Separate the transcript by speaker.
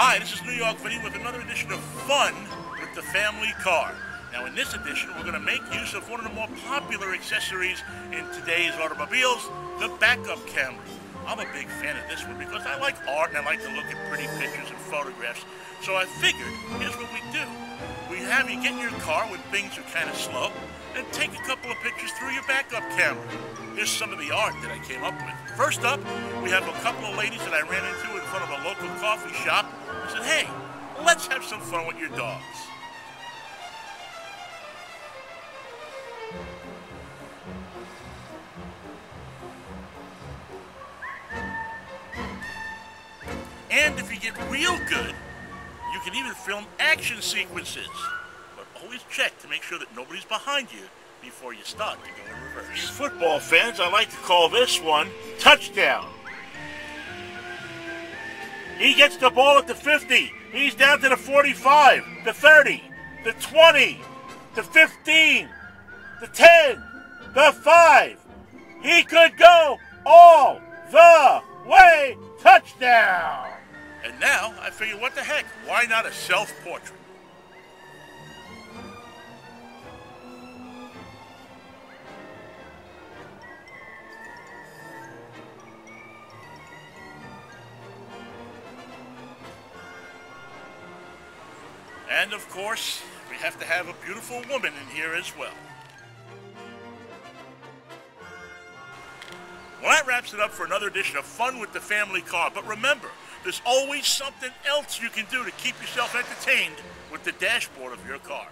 Speaker 1: Hi, this is New York Vinnie with another edition of Fun with the Family Car. Now in this edition, we're going to make use of one of the more popular accessories in today's automobiles, the backup camera. I'm a big fan of this one because I like art and I like to look at pretty pictures and photographs. So I figured, here's what we do. We have you get in your car when things are kind of slow and take a couple of pictures through your backup camera. Here's some of the art that I came up with. First up, we have a couple of ladies that I ran into in front of a local coffee shop. I said, hey, let's have some fun with your dogs. And if you get real good, you can even film action sequences. But always check to make sure that nobody's behind you before you start to go in reverse. Football fans, I like to call this one touchdown. He gets the ball at the 50. He's down to the 45, the 30, the 20, the 15, the 10, the 5. He could go all the way touchdown. And now I figure, what the heck? Why not a self-portrait? And of course, we have to have a beautiful woman in here as well. Well, that wraps it up for another edition of Fun with the Family Car. But remember, there's always something else you can do to keep yourself entertained with the dashboard of your car.